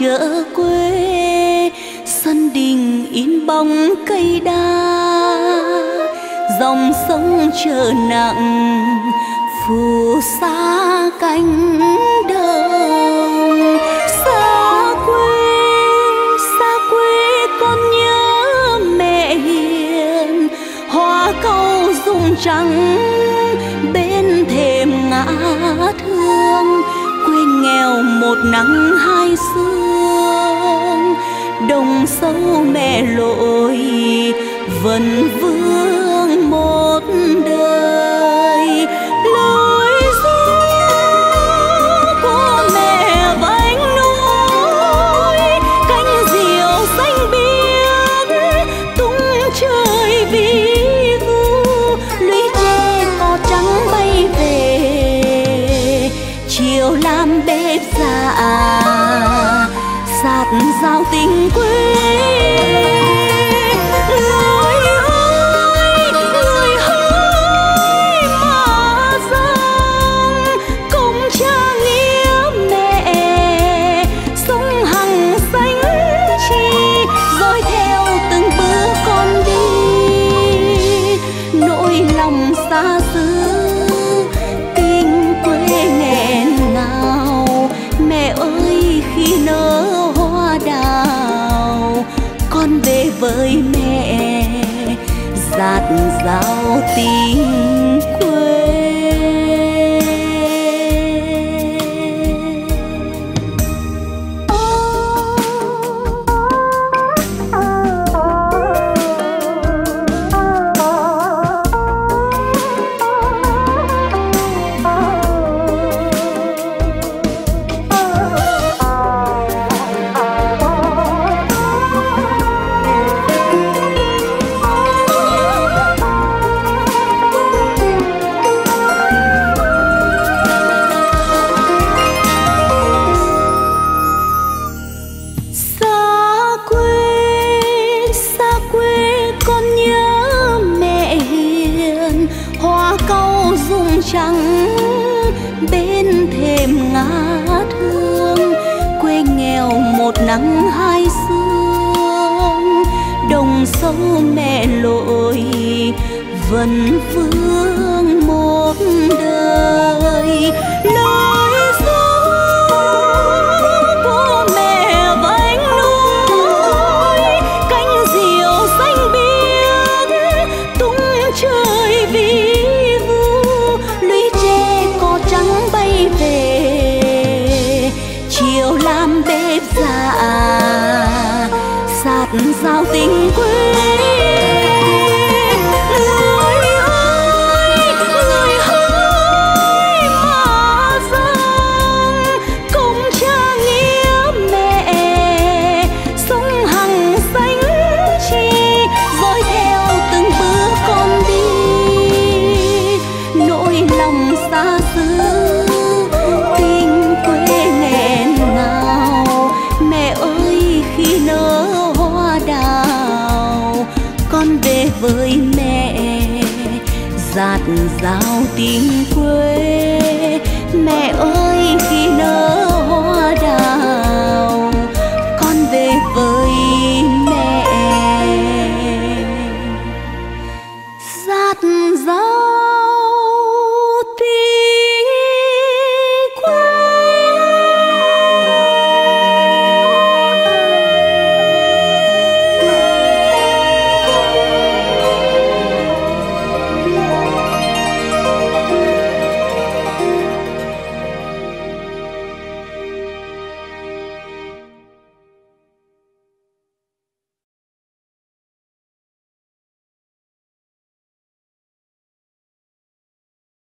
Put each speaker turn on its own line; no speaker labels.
chợ quê, sân đình in bóng cây đa. Dòng sông chợ nặng, phù sa cánh đồng. sâu mẹ lội vẫn vương Tình quê con về với mẹ. Dạt dào tình trắng, bên thềm ngã thương, quê nghèo một nắng hai sương. Đồng sâu mẹ lội vẫn vương một đời bếp già sạt sao tình quê giạt rào tiếng quê. Mẹ ơi khi nở hoa đào